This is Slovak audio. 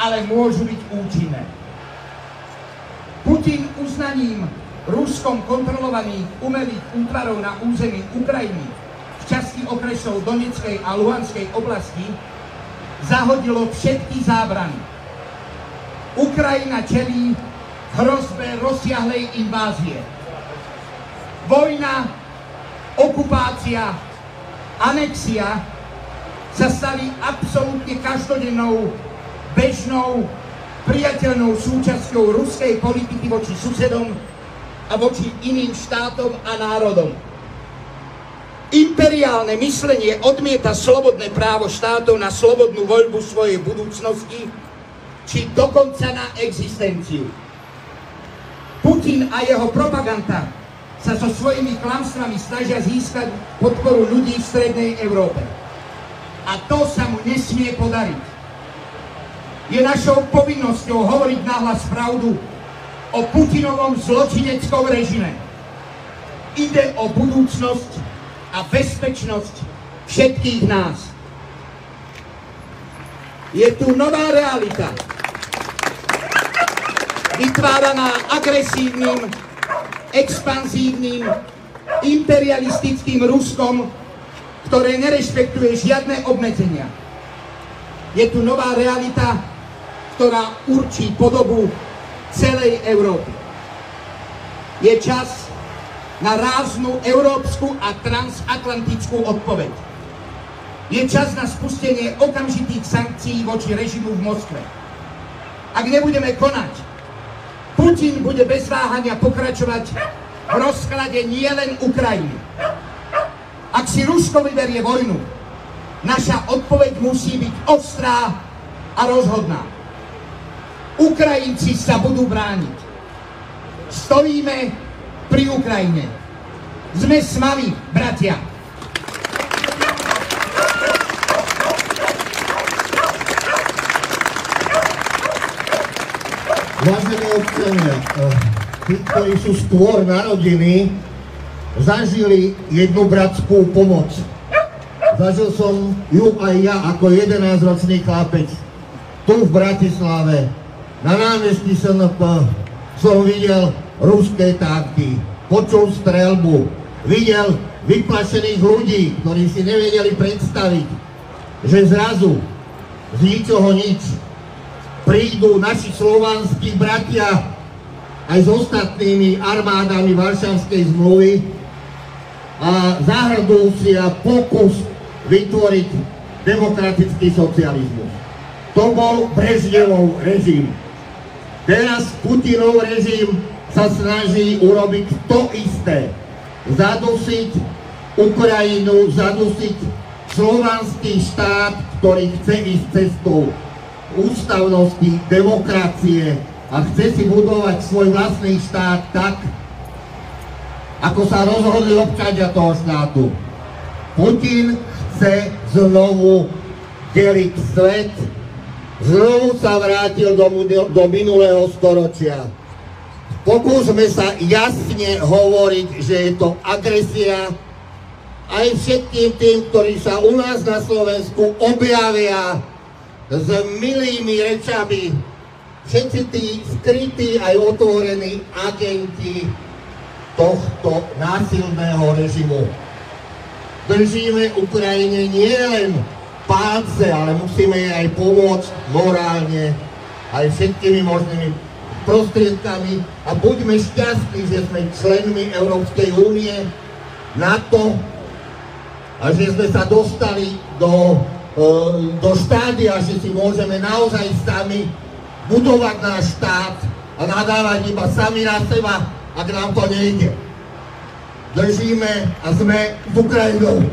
ale môžu byť účinné. Putin uznaním Ruskom kontrolovaných umelých útvarov na území Ukrajiny v časti okresov Donetskej a Luhanskej oblasti zahodilo všetky zábrany. Ukrajina čelí hrozbe rozsiahlej invázie. Vojna, okupácia, anexia sa stali absolútne každodennou, bežnou, priateľnou súčasťou ruskej politiky voči susedom a voči iným štátom a národom. Imperiálne myslenie odmieta slobodné právo štátov na slobodnú voľbu svojej budúcnosti, či dokonca na existenciu. Putin a jeho propaganda sa so svojimi klamstvami snažia získať podporu ľudí v strednej Európe. A to sa mu nesmie podariť. Je našou povinnosťou hovoriť nahlas pravdu o Putinovom zločineckom režime. Ide o budúcnosť a bezpečnosť všetkých nás. Je tu nová realita, vytváraná agresívnym, expanzívnym, imperialistickým Ruskom, ktoré nerešpektuje žiadne obmedzenia. Je tu nová realita, ktorá určí podobu celej Európy. Je čas na ráznu európsku a transatlantickú odpoveď. Je čas na spustenie okamžitých sankcií voči režimu v Moskve. Ak nebudeme konať, Putin bude bez váhania pokračovať v rozklade nielen Ukrajiny. Ak si Rusko vyberie vojnu, naša odpoveď musí byť ostrá a rozhodná. Ukrajinci sa budú brániť. Stojíme pri Ukrajine. Sme s vami, bratia. Vážení občania, eh, tí, ktorí sú skôr narodení, zažili jednu bratskú pomoc. Zažil som ju aj ja ako 11-ročný chlapec tu v Bratislave na námestí SNP som videl ruské tanky, počul strelbu, videl vyplašených ľudí, ktorí si nevedeli predstaviť, že zrazu z ničoho nič prídu naši slovanskí bratia aj s ostatnými armádami Varšavskej zmluvy a zahrdú si a pokus vytvoriť demokratický socializmus. To bol Brežnevov režim. Teraz Putinov režim sa snaží urobiť to isté. Zadusiť Ukrajinu, zadusiť slovanský štát, ktorý chce ísť cestou ústavnosti, demokracie a chce si budovať svoj vlastný štát tak, ako sa rozhodli občania toho štátu. Putin chce znovu deliť svet, znovu sa vrátil do, do minulého storočia. Pokúsme sa jasne hovoriť, že je to agresia aj všetkým tým, ktorí sa u nás na Slovensku objavia s milými rečami, všetci tí skrytí aj otvorení agenti tohto násilného režimu. Držíme Ukrajine nielen palce, ale musíme jej aj pomôcť morálne, aj všetkými možnými prostriedkami a buďme šťastní, že sme členmi Európskej únie, NATO a že sme sa dostali do, e, do štádia, že si môžeme naozaj sami budovať náš štát a nadávať iba sami na seba, ak nám to nejde. Držíme a sme s Ukrajinou.